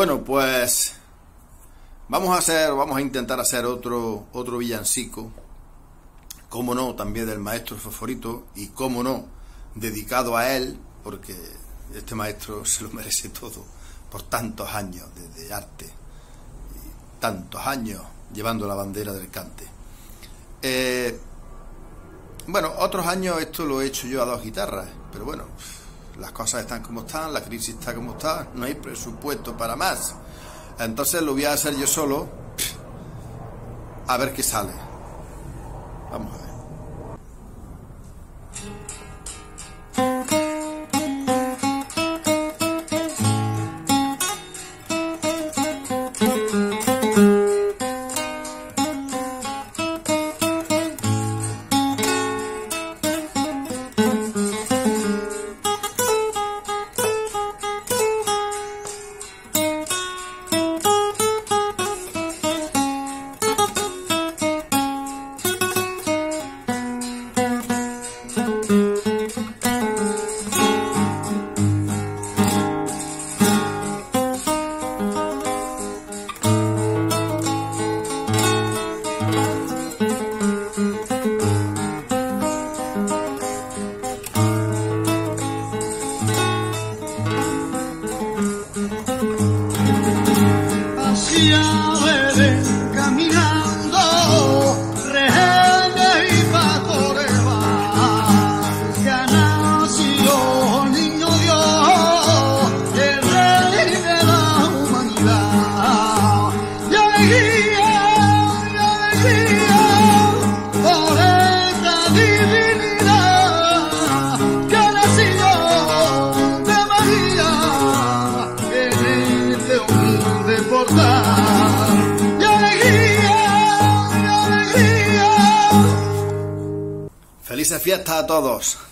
Bueno, pues vamos a hacer, vamos a intentar hacer otro, otro villancico, como no, también del maestro favorito y como no, dedicado a él, porque este maestro se lo merece todo por tantos años de, arte y tantos años llevando la bandera del cante. Eh, bueno, otros años esto lo he hecho yo a dos guitarras, pero bueno, las cosas están como están, la crisis está como está, no hay presupuesto para más. Entonces lo voy a hacer yo solo, a ver qué sale. Vamos a ver. Felices fiestas a todos.